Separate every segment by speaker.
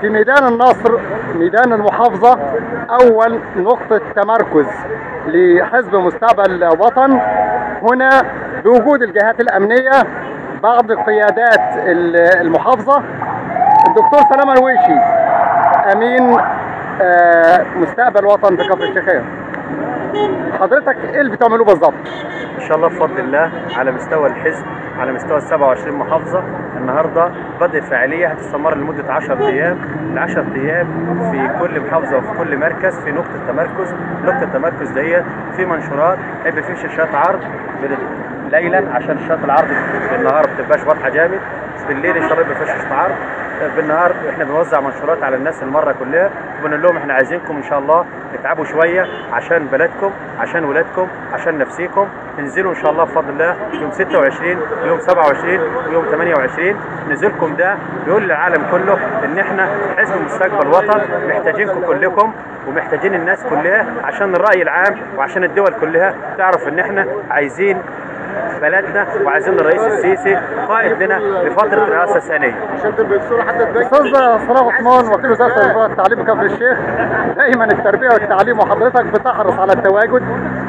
Speaker 1: في ميدان النصر ميدان المحافظة أول نقطة تمركز لحزب مستقبل وطن هنا بوجود الجهات الأمنية بعض قيادات ال- المحافظة. الدكتور سلام الويشي أمين آه، مستقبل وطن في كفر الشيخية حضرتك إيه اللي بتعملوه بالظبط؟
Speaker 2: إن شاء الله بفضل الله على مستوى الحزب على مستوى ال 27 محافظة. النهارده بدء فعالية هتستمر لمدة 10 أيام. ال 10 أيام في كل محافظة وفي كل مركز في نقطة تمركز. نقطة التمركز ديت في منشورات هيبقى في شاشات عرض ليلا عشان شاشات العرض بالنهار ما بتبقاش واضحة جامد. بالليل إن شاء الله يبقى في شاشة عرض. بالنهار إحنا بنوزع منشورات على الناس المرة كلها. وبنقول لهم إحنا عايزينكم إن شاء الله تتعبوا شوية عشان بلدكم عشان ولادكم عشان نفسيكم. تنزلوا إن شاء الله بفضل الله يوم 26 ويوم 27 ويوم 28 نزولكم ده بيقول للعالم كله إن إحنا حزب مستقبل وطن محتاجينكم كلكم ومحتاجين الناس كلها عشان الرأي العام وعشان الدول كلها تعرف إن إحنا عايزين بلدنا وعايزين الرئيس السيسي قائد لنا لفتره رئاسة ثانية.
Speaker 1: أستاذ صلاح عثمان وكيل وزارة والتعليم كفر الشيخ دايما التربية والتعليم وحضرتك بتحرص على التواجد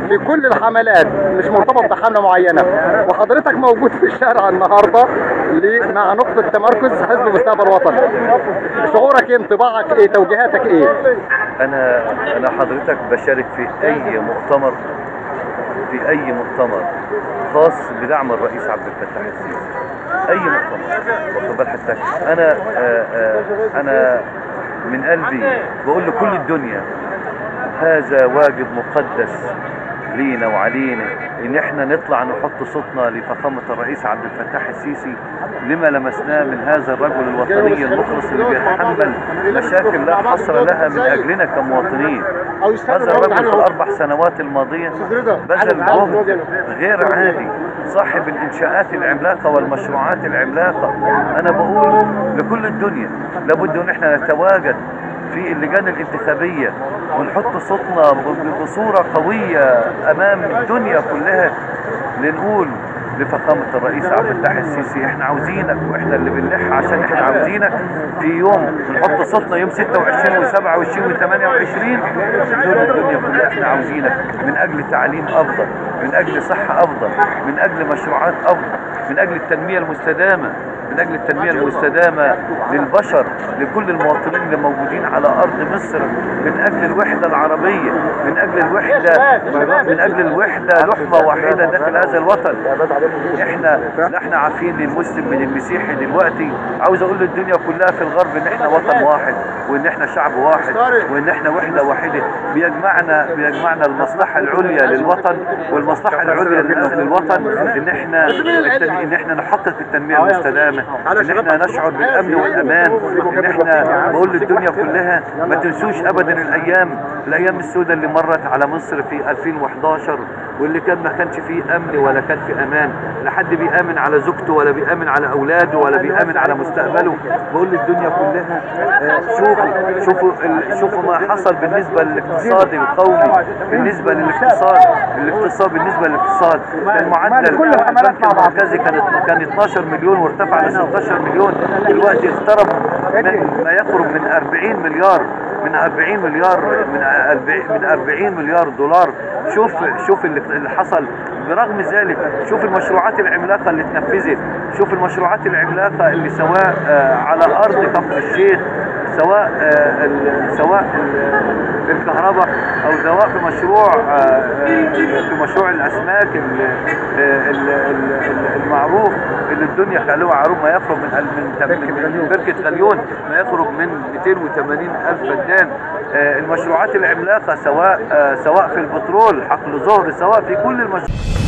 Speaker 1: في كل الحملات مش مرتبط بحملة معينة. وحضرتك موجود في الشارع النهارده مع نقطة تمركز حزب مستقبل وطن شعورك إيه؟ انطباعك إيه؟ توجيهاتك إيه؟
Speaker 3: أنا أنا حضرتك بشارك في أي مؤتمر في أي مؤتمر خاص بدعم الرئيس عبد الفتاح السيسي. أي مؤتمر. بال حضرتك أنا آه، آه، أنا من قلبي بقول لكل الدنيا هذا واجب مقدس لينا وعلينا إن إحنا نطلع نحط صوتنا لفخامة الرئيس عبد الفتاح السيسي لما لمسناه من هذا الرجل الوطني المخلص اللي بيتحمل مشاكل لا حصر لها من أجلنا كمواطنين. هذا الرجل في الأربع سنوات الماضية بذل جهد غير عادي. صاحب الإنشاءات العملاقة والمشروعات العملاقة. أنا بقول لكل الدنيا لابد أن إحنا نتواجد في اللجان الانتخابية ونحط صوتنا بصورة قوية أمام الدنيا كلها لنقول لفخامة الرئيس عبد الفتاح السيسي. إحنا عاوزينك وإحنا اللي بنلح عشان إحنا عاوزينك في يوم نحط صوتنا يوم 26 و27 و28 دول الدنيا كلها إحنا عاوزينك من أجل تعليم أفضل من أجل صحة أفضل من أجل مشروعات أفضل من أجل التنمية المستدامة. من أجل التنمية المستدامة للبشر لكل المواطنين اللي موجودين على أرض مصر من أجل الوحدة العربية من أجل الوحدة من أجل الوحدة لحمة واحدة داخل هذا الوطن. إحنا إحنا عارفين المسلم من المسيحي دلوقتي. عاوز أقول للدنيا كلها في الغرب إن إحنا وطن واحد وإن إحنا شعب واحد وإن إحنا وحدة واحدة بيجمعنا بيجمعنا المصلحة العليا للوطن والمصلحة العليا للوطن إن إحنا إن إحنا نحقق التنمية المستدامة. إن إحنا نشعر بالأمن والأمان إن إحنا بقول للدنيا كلها ما تنسوش ابدا الأيام الأيام السوداء اللي مرت على مصر في 2011 واللي كان ما كانش فيه أمن ولا كان فيه أمان. لا حد بيأمن على زوجته ولا بيأمن على أولاده ولا بيأمن على مستقبله. بقول للدنيا كلها آه، شوفوا شوفوا شوفوا ما حصل بالنسبة للاقتصاد القومي بالنسبة للاقتصاد الاقتصاد بالنسبة للاقتصاد. كان معدل
Speaker 1: كل الحملات مع بعض.
Speaker 3: المركزي كان كان 12 مليون وارتفع ل 16 مليون. دلوقتي اقترب من ما يقرب من 40 مليار. من 40 مليار من 40 من 40 مليار دولار. شوف شوف اللي حصل. برغم ذلك شوف المشروعات العملاقة اللي اتنفذت. شوف المشروعات العملاقة اللي سواء آه، على أرض كفر الشيخ سواء آه، سواء ال- الكهرباء أو سواء في مشروع آه، في مشروع الأسماك ال- ال- ال- ال- المعروف. اللي الدنيا خلوه عروض ما يقرب من من بركه غليون ما يقرب من 280 ألف فدان آه، المشروعات العملاقة سواء آه، سواء في البترول حقل ظهر سواء في كل المشروعات